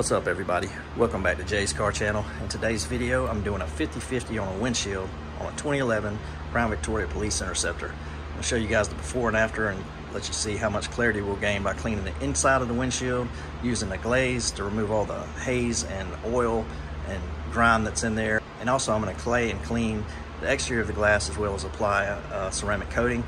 What's up everybody? Welcome back to J's Car Channel. In today's video, I'm doing a 50-50 on a windshield on a 2011 Crown Victoria Police Interceptor. I'll show you guys the before and after and let you see how much clarity we'll gain by cleaning the inside of the windshield, using a glaze to remove all the haze and oil and grime that's in there. And also I'm gonna clay and clean the exterior of the glass as well as apply a, a ceramic coating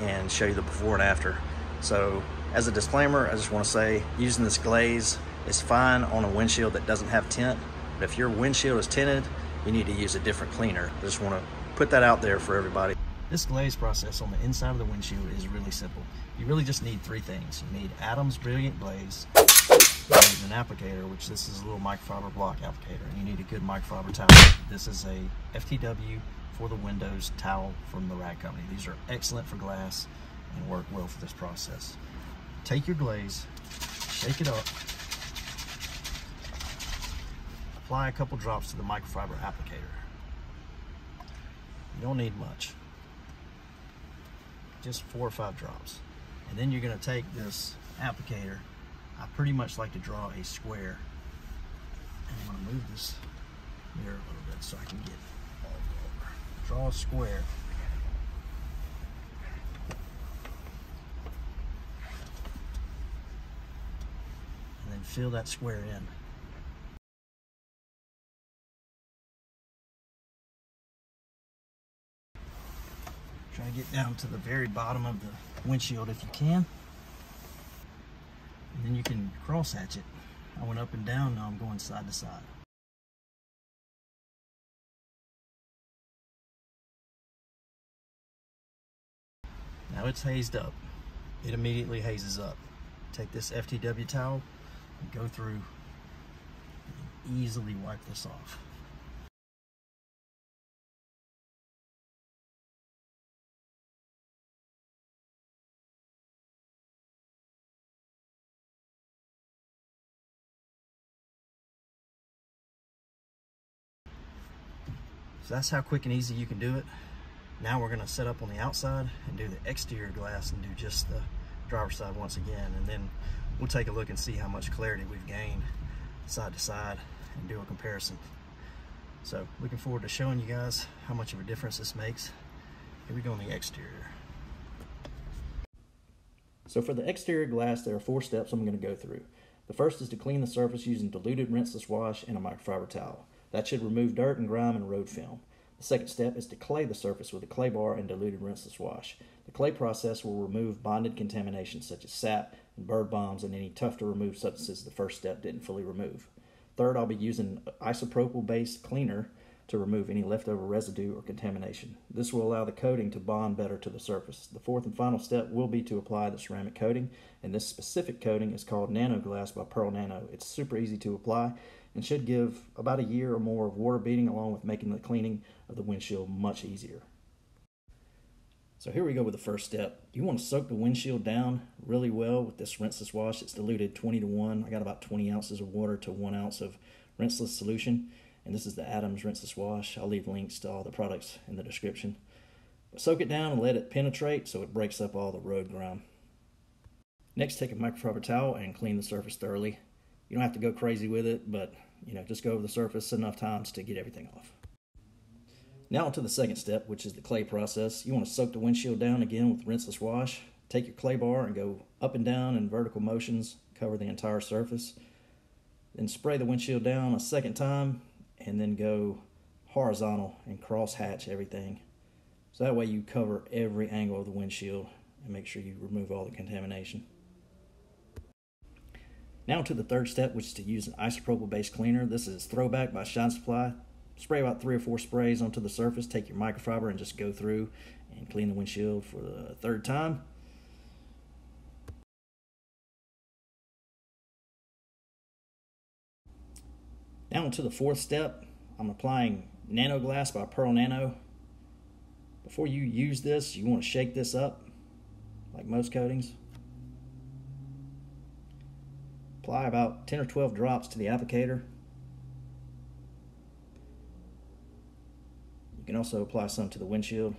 and show you the before and after. So as a disclaimer, I just wanna say using this glaze is fine on a windshield that doesn't have tint, but if your windshield is tinted, you need to use a different cleaner. I just want to put that out there for everybody. This glaze process on the inside of the windshield is really simple. You really just need three things. You need Adams Brilliant Glaze, an applicator, which this is a little microfiber block applicator, and you need a good microfiber towel. This is a FTW for the windows towel from the Rag Company. These are excellent for glass and work well for this process. Take your glaze, shake it up, apply a couple drops to the microfiber applicator. You don't need much, just four or five drops. And then you're gonna take this applicator, I pretty much like to draw a square. And I'm gonna move this mirror a little bit so I can get all over. Draw a square. And then fill that square in. Try to get down to the very bottom of the windshield if you can. And then you can cross hatch it. I went up and down, now I'm going side to side. Now it's hazed up. It immediately hazes up. Take this FTW towel and go through easily wipe this off. So that's how quick and easy you can do it. Now we're gonna set up on the outside and do the exterior glass and do just the driver's side once again. And then we'll take a look and see how much clarity we've gained side to side and do a comparison. So looking forward to showing you guys how much of a difference this makes. Here we go on the exterior. So for the exterior glass, there are four steps I'm gonna go through. The first is to clean the surface using diluted rinseless wash and a microfiber towel. That should remove dirt and grime and road film. The second step is to clay the surface with a clay bar and diluted rinseless wash. The clay process will remove bonded contamination such as sap and bird bombs and any tough to remove substances the first step didn't fully remove. Third, I'll be using isopropyl based cleaner to remove any leftover residue or contamination. This will allow the coating to bond better to the surface. The fourth and final step will be to apply the ceramic coating, and this specific coating is called Nano Glass by Pearl Nano. It's super easy to apply and should give about a year or more of water beating along with making the cleaning of the windshield much easier. So here we go with the first step. You want to soak the windshield down really well with this rinseless wash. It's diluted 20 to 1. I got about 20 ounces of water to 1 ounce of rinseless solution. And this is the Adams rinseless wash. I'll leave links to all the products in the description. Soak it down and let it penetrate so it breaks up all the road grime. Next, take a microfiber towel and clean the surface thoroughly. You don't have to go crazy with it, but you know, just go over the surface enough times to get everything off. Now onto the second step, which is the clay process. You want to soak the windshield down again with rinseless wash. Take your clay bar and go up and down in vertical motions, cover the entire surface. Then spray the windshield down a second time and then go horizontal and cross hatch everything. So that way you cover every angle of the windshield and make sure you remove all the contamination. Now to the third step, which is to use an isopropyl-based cleaner. This is Throwback by Shine Supply. Spray about three or four sprays onto the surface. Take your microfiber and just go through and clean the windshield for the third time. Now to the fourth step. I'm applying Nano Glass by Pearl Nano. Before you use this, you want to shake this up like most coatings. Apply about 10 or 12 drops to the applicator. You can also apply some to the windshield.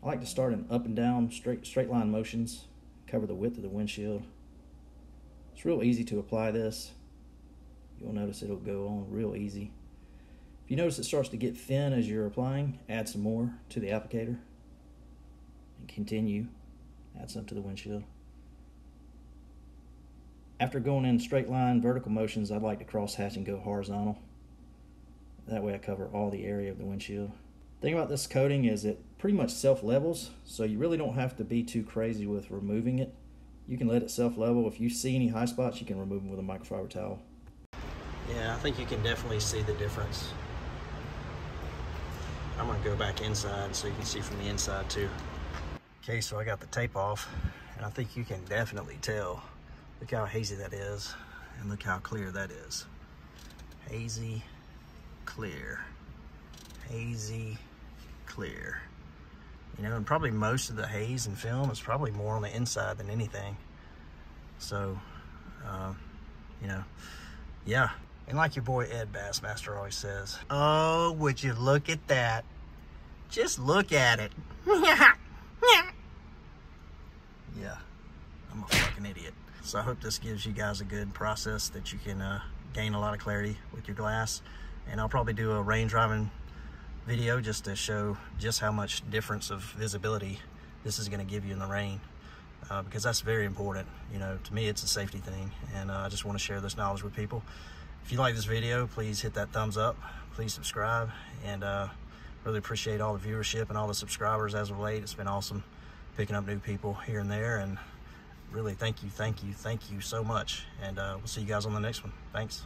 I like to start in up and down straight straight line motions, cover the width of the windshield. It's real easy to apply this. You'll notice it'll go on real easy. If you notice it starts to get thin as you're applying, add some more to the applicator and continue. Add some to the windshield. After going in straight line vertical motions, I'd like to cross hatch and go horizontal. That way I cover all the area of the windshield. thing about this coating is it pretty much self-levels, so you really don't have to be too crazy with removing it. You can let it self-level. If you see any high spots, you can remove them with a microfiber towel. Yeah, I think you can definitely see the difference. I'm gonna go back inside so you can see from the inside too. Okay, so I got the tape off and I think you can definitely tell. Look how hazy that is and look how clear that is. Hazy, clear, hazy, clear. You know, and probably most of the haze and film is probably more on the inside than anything. So, uh, you know, yeah. And like your boy Ed Bassmaster always says, oh, would you look at that? Just look at it. yeah, I'm a fucking idiot. So I hope this gives you guys a good process that you can uh, gain a lot of clarity with your glass. And I'll probably do a rain driving video just to show just how much difference of visibility this is going to give you in the rain. Uh, because that's very important. You know, to me, it's a safety thing. And uh, I just want to share this knowledge with people. If you like this video, please hit that thumbs up. Please subscribe. And uh, really appreciate all the viewership and all the subscribers as of late. It's been awesome picking up new people here and there. And really, thank you, thank you, thank you so much. And uh, we'll see you guys on the next one. Thanks.